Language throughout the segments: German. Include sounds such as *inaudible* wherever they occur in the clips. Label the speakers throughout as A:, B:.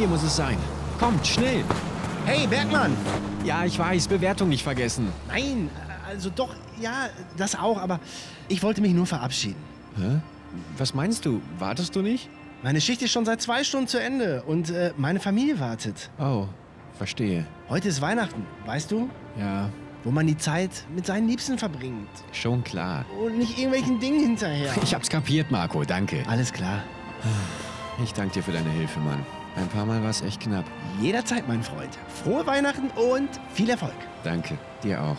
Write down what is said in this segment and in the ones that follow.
A: Hier muss es sein. Kommt, schnell.
B: Hey, Bergmann!
A: Ja, ich weiß, Bewertung nicht vergessen.
B: Nein, also doch, ja, das auch, aber ich wollte mich nur verabschieden.
A: Hä? Was meinst du? Wartest du nicht?
B: Meine Schicht ist schon seit zwei Stunden zu Ende und äh, meine Familie wartet.
A: Oh, verstehe.
B: Heute ist Weihnachten, weißt du?
A: Ja,
B: Wo man die Zeit mit seinen Liebsten verbringt.
A: schon klar.
B: Und nicht irgendwelchen Dingen hinterher. *laughs*
A: Ich hab's kapiert, Marco, danke.
B: Alles klar.
A: Ich danke dir für deine Hilfe, Mann. Ein paar Mal war es echt knapp.
B: Jederzeit, mein Freund. Frohe Weihnachten und viel Erfolg.
A: Danke, dir auch.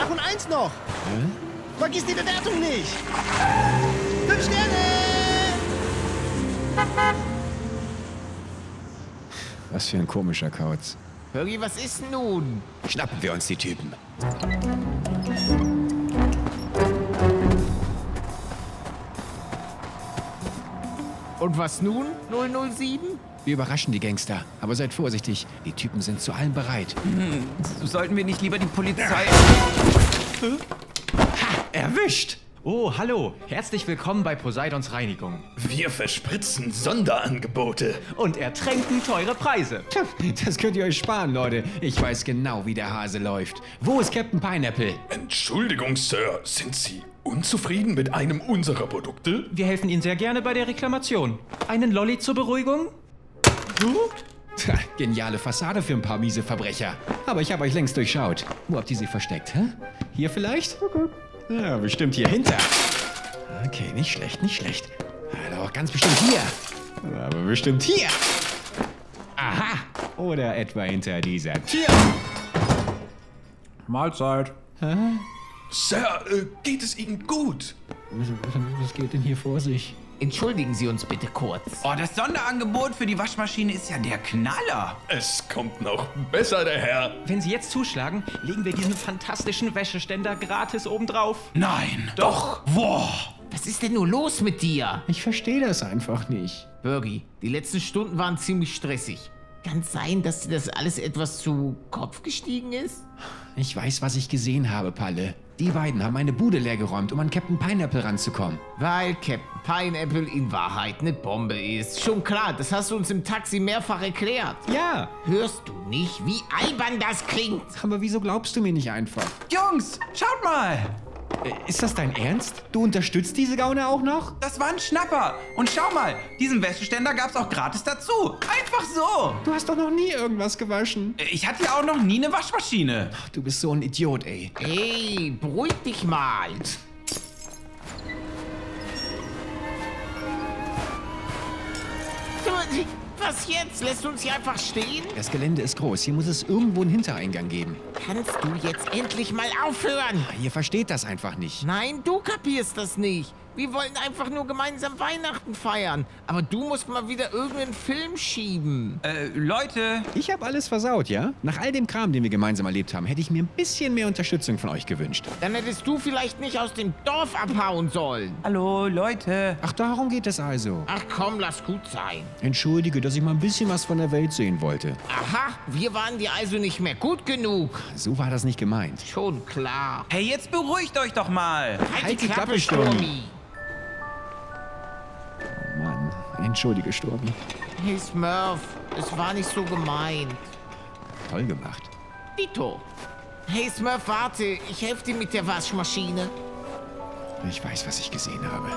B: Ach, und eins noch.
A: Hä?
B: Vergiss die Bewertung nicht. Fünf Sterne!
A: Was für ein komischer Kauz.
C: Hurry, was ist nun?
A: Schnappen wir uns die Typen.
C: Und was nun, 007?
A: Wir überraschen die Gangster, aber seid vorsichtig. Die Typen sind zu allem bereit.
D: Sollten wir nicht lieber die Polizei...
A: Erwischt!
E: Oh, hallo. Herzlich willkommen bei Poseidons Reinigung.
F: Wir verspritzen Sonderangebote.
E: Und ertränken teure Preise.
A: Tja, Das könnt ihr euch sparen, Leute. Ich weiß genau, wie der Hase läuft. Wo ist Captain Pineapple?
F: Entschuldigung, Sir, sind Sie unzufrieden mit einem unserer Produkte?
E: Wir helfen Ihnen sehr gerne bei der Reklamation. Einen Lolli zur Beruhigung?
A: Tja, geniale Fassade für ein paar miese Verbrecher. Aber ich habe euch längst durchschaut. Wo habt ihr sie versteckt, hä? Hier vielleicht? Ja, bestimmt hier hinter. Okay, nicht schlecht, nicht schlecht. Ja, doch, ganz bestimmt hier. Aber bestimmt hier. Aha. Oder etwa hinter dieser Tür.
E: Mahlzeit.
F: Sir, äh, geht es Ihnen gut?
A: Was geht denn hier vor sich?
C: Entschuldigen Sie uns bitte kurz.
D: Oh, das Sonderangebot für die Waschmaschine ist ja der Knaller.
F: Es kommt noch besser, der Herr.
E: Wenn Sie jetzt zuschlagen, legen wir diesen fantastischen Wäscheständer gratis obendrauf.
D: Nein. Doch. Boah.
C: Was ist denn nur los mit dir?
A: Ich verstehe das einfach nicht.
C: Burgi, die letzten Stunden waren ziemlich stressig. Kann sein, dass dir das alles etwas zu Kopf gestiegen ist?
A: Ich weiß, was ich gesehen habe, Palle. Die beiden haben eine Bude leergeräumt, um an Captain Pineapple ranzukommen.
C: Weil Captain Pineapple in Wahrheit eine Bombe ist. Schon klar, das hast du uns im Taxi mehrfach erklärt.
A: Ja,
C: Hörst du nicht, wie albern das klingt?
A: aber wieso glaubst du mir nicht einfach?
D: Jungs, schaut mal.
A: Äh, Ist das dein Ernst? Du unterstützt diese Gaune auch noch?
D: Das war ein Schnapper. Und schau mal, diesen Wäscheständer gab's auch gratis dazu. Einfach so.
A: Du hast doch noch nie irgendwas gewaschen.
D: Ich hatte ja auch noch nie eine Waschmaschine.
A: Du bist so ein Idiot, ey.
C: Ey, beruhig dich mal. Was jetzt? Lässt du uns hier einfach stehen?
A: Das Gelände ist groß. Hier muss es irgendwo einen Hintereingang geben.
C: Kannst du jetzt endlich mal aufhören?
A: Ihr versteht das einfach nicht.
C: Nein, du kapierst das nicht. Wir wollen einfach nur gemeinsam Weihnachten feiern. Aber du musst mal wieder irgendeinen Film schieben.
D: Äh, Leute.
A: Ich habe alles versaut, ja? Nach all dem Kram, den wir gemeinsam erlebt haben, hätte ich mir ein bisschen mehr Unterstützung von euch gewünscht.
C: Dann hättest du vielleicht nicht aus dem Dorf abhauen sollen.
D: Hallo, Leute.
A: Ach, darum geht es also.
C: Ach komm, lass gut sein.
A: Entschuldige, dass ich mal ein bisschen was von der Welt sehen wollte.
C: Aha, wir waren dir also nicht mehr gut genug.
A: So war das nicht gemeint.
C: Schon klar.
D: Hey, jetzt beruhigt euch doch mal.
C: Halt,
A: die Klappe, Sturmi. Entschuldige, Sturmi.
C: Hey Smurf, es war nicht so gemeint.
A: Toll gemacht.
C: Dito. Hey Smurf, warte, ich helfe dir mit der Waschmaschine.
A: Ich weiß, was ich gesehen habe.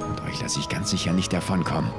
A: *laughs* Und euch lasse ich ganz sicher nicht davonkommen.